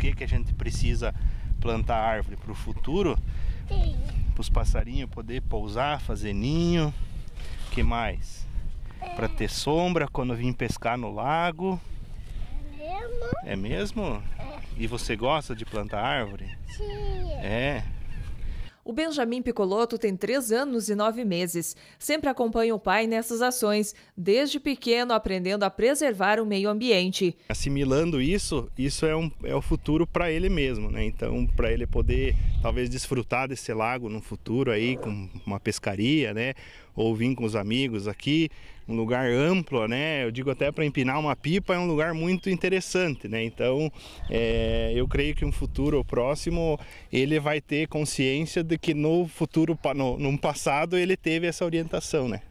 que, que a gente precisa plantar árvore para o futuro? Para os passarinhos poder pousar, fazer ninho. que mais? Para ter sombra quando vir pescar no lago. É mesmo? E você gosta de plantar árvore? Sim. É. O Benjamin Picoloto tem três anos e nove meses. Sempre acompanha o pai nessas ações, desde pequeno aprendendo a preservar o meio ambiente. Assimilando isso, isso é, um, é o futuro para ele mesmo, né? Então, para ele poder talvez desfrutar desse lago no futuro aí, com uma pescaria, né? Ou vir com os amigos aqui, um lugar amplo, né? Eu digo até para empinar uma pipa é um lugar muito interessante, né? Então, é, eu creio que um futuro próximo ele vai ter consciência de que no futuro, no, no passado, ele teve essa orientação, né?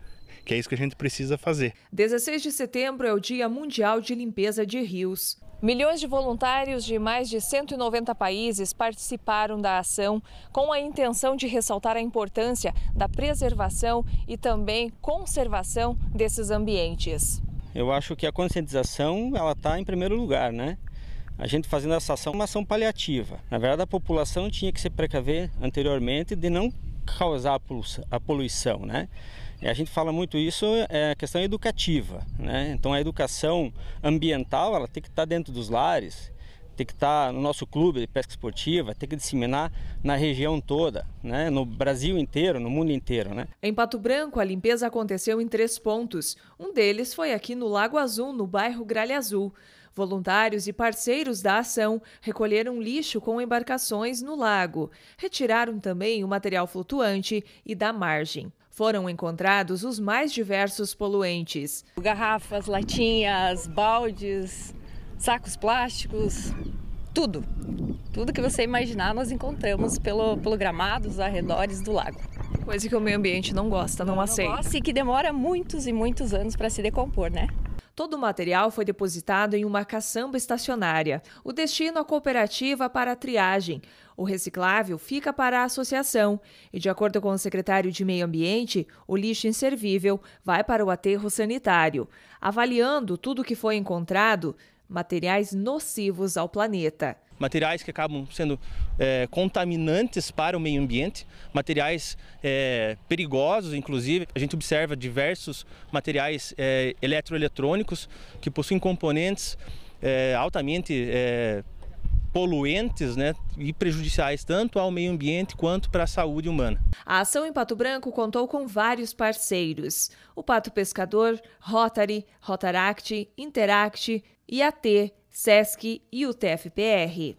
que é isso que a gente precisa fazer. 16 de setembro é o Dia Mundial de Limpeza de Rios. Milhões de voluntários de mais de 190 países participaram da ação com a intenção de ressaltar a importância da preservação e também conservação desses ambientes. Eu acho que a conscientização ela está em primeiro lugar, né? A gente fazendo essa ação, uma ação paliativa. Na verdade, a população tinha que se precaver anteriormente de não causar a poluição, né? A gente fala muito isso, é a questão educativa, né? Então a educação ambiental, ela tem que estar dentro dos lares, tem que estar no nosso clube de pesca esportiva, tem que disseminar na região toda, né? no Brasil inteiro, no mundo inteiro. Né? Em Pato Branco, a limpeza aconteceu em três pontos. Um deles foi aqui no Lago Azul, no bairro Gralha Azul. Voluntários e parceiros da ação recolheram lixo com embarcações no lago. Retiraram também o material flutuante e da margem. Foram encontrados os mais diversos poluentes: garrafas, latinhas, baldes, sacos plásticos, tudo. Tudo que você imaginar nós encontramos pelo, pelo gramado, os arredores do lago. Coisa que o meio ambiente não gosta, não, não aceita. Não gosta e que demora muitos e muitos anos para se decompor, né? Todo o material foi depositado em uma caçamba estacionária. O destino a cooperativa para a triagem. O reciclável fica para a associação. E, de acordo com o secretário de Meio Ambiente, o lixo inservível vai para o aterro sanitário. Avaliando tudo o que foi encontrado, materiais nocivos ao planeta materiais que acabam sendo é, contaminantes para o meio ambiente, materiais é, perigosos, inclusive. A gente observa diversos materiais é, eletroeletrônicos que possuem componentes é, altamente é, poluentes né, e prejudiciais tanto ao meio ambiente quanto para a saúde humana. A ação em Pato Branco contou com vários parceiros: o Pato Pescador, Rotary, Rotaract, Interact, IAT, SESC e o TFPR.